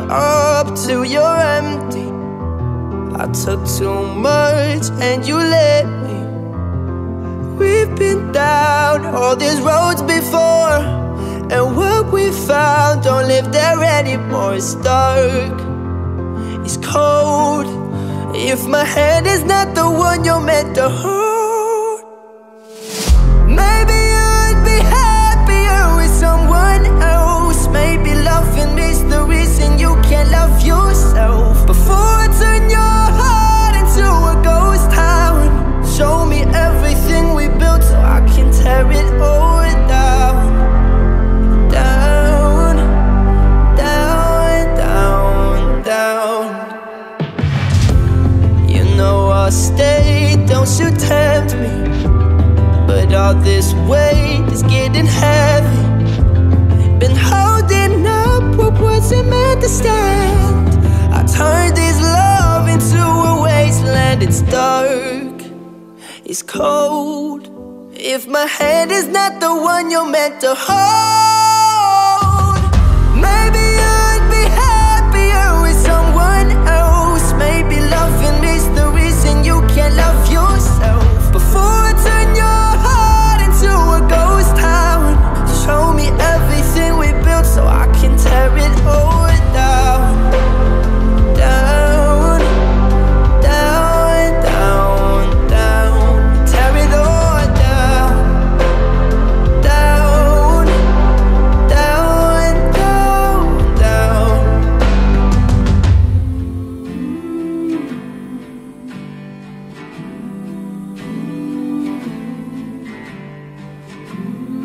up till you're empty. I took too much and you let me. We've been down all these roads before, and what we found don't live there anymore. It's dark, it's cold. If my hand is not the one you're meant all this weight is getting heavy. Been holding up what wasn't meant to stand. I turned this love into a wasteland. It's dark, it's cold. If my hand is not the one you're meant to hold,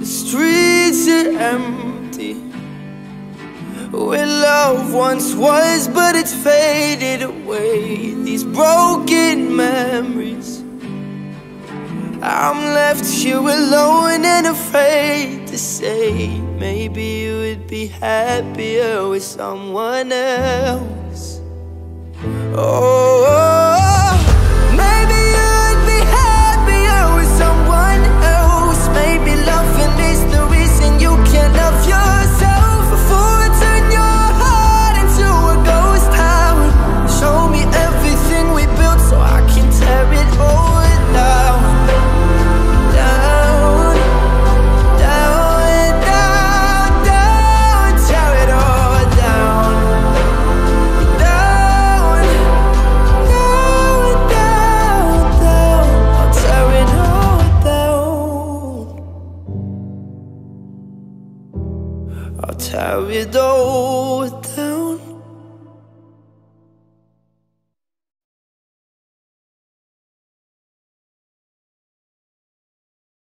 The streets are empty. Where love once was, but it's faded away. These broken memories. I'm left here alone and afraid to say maybe you would be happier with someone else. Oh, maybe I'll tear it all down